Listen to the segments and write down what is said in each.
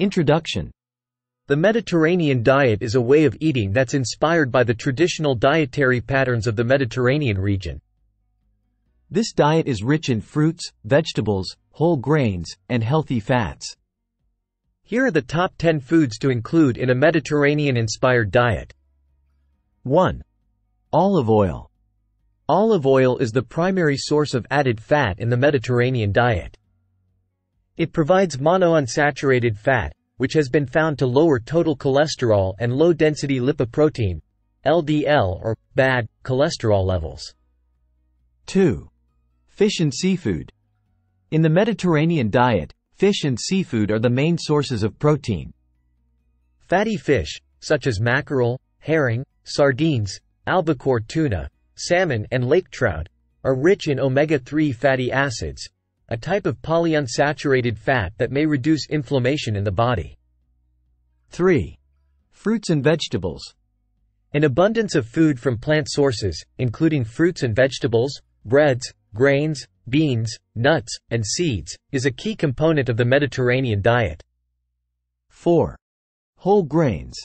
Introduction The Mediterranean diet is a way of eating that's inspired by the traditional dietary patterns of the Mediterranean region. This diet is rich in fruits, vegetables, whole grains, and healthy fats. Here are the top 10 foods to include in a Mediterranean-inspired diet. 1. Olive oil. Olive oil is the primary source of added fat in the Mediterranean diet. It provides monounsaturated fat, which has been found to lower total cholesterol and low-density lipoprotein, LDL or bad cholesterol levels. 2. Fish and seafood. In the Mediterranean diet, fish and seafood are the main sources of protein. Fatty fish, such as mackerel, herring, sardines, albacore tuna, salmon and lake trout, are rich in omega-3 fatty acids, a type of polyunsaturated fat that may reduce inflammation in the body. 3. Fruits and vegetables. An abundance of food from plant sources, including fruits and vegetables, breads, grains, beans, nuts, and seeds, is a key component of the Mediterranean diet. 4. Whole grains.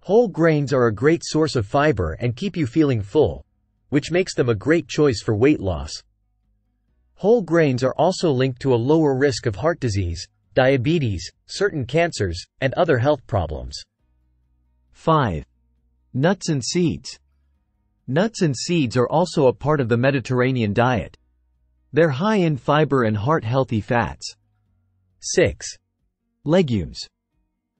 Whole grains are a great source of fiber and keep you feeling full, which makes them a great choice for weight loss. Whole grains are also linked to a lower risk of heart disease, diabetes, certain cancers, and other health problems. 5. Nuts and seeds. Nuts and seeds are also a part of the Mediterranean diet. They're high in fiber and heart-healthy fats. 6. Legumes.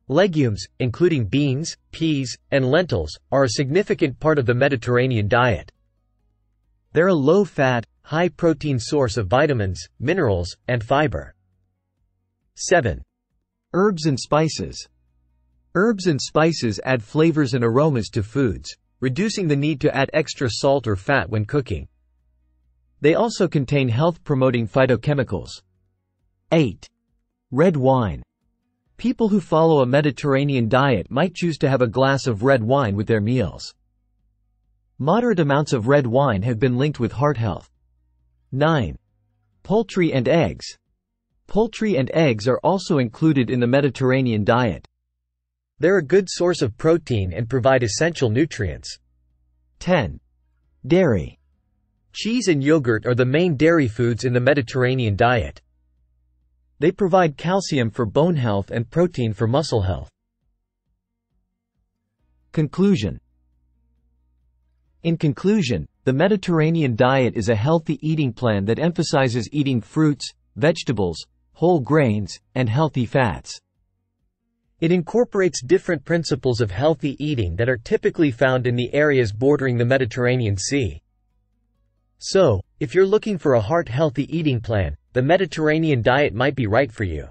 Legumes, including beans, peas, and lentils, are a significant part of the Mediterranean diet. They're a low-fat, high-protein source of vitamins, minerals, and fiber. 7. Herbs and spices. Herbs and spices add flavors and aromas to foods, reducing the need to add extra salt or fat when cooking. They also contain health-promoting phytochemicals. 8. Red wine. People who follow a Mediterranean diet might choose to have a glass of red wine with their meals. Moderate amounts of red wine have been linked with heart health. 9. Poultry and eggs. Poultry and eggs are also included in the Mediterranean diet. They're a good source of protein and provide essential nutrients. 10. Dairy. Cheese and yogurt are the main dairy foods in the Mediterranean diet. They provide calcium for bone health and protein for muscle health. Conclusion In conclusion, the Mediterranean diet is a healthy eating plan that emphasizes eating fruits, vegetables, whole grains, and healthy fats. It incorporates different principles of healthy eating that are typically found in the areas bordering the Mediterranean Sea. So, if you're looking for a heart-healthy eating plan, the Mediterranean diet might be right for you.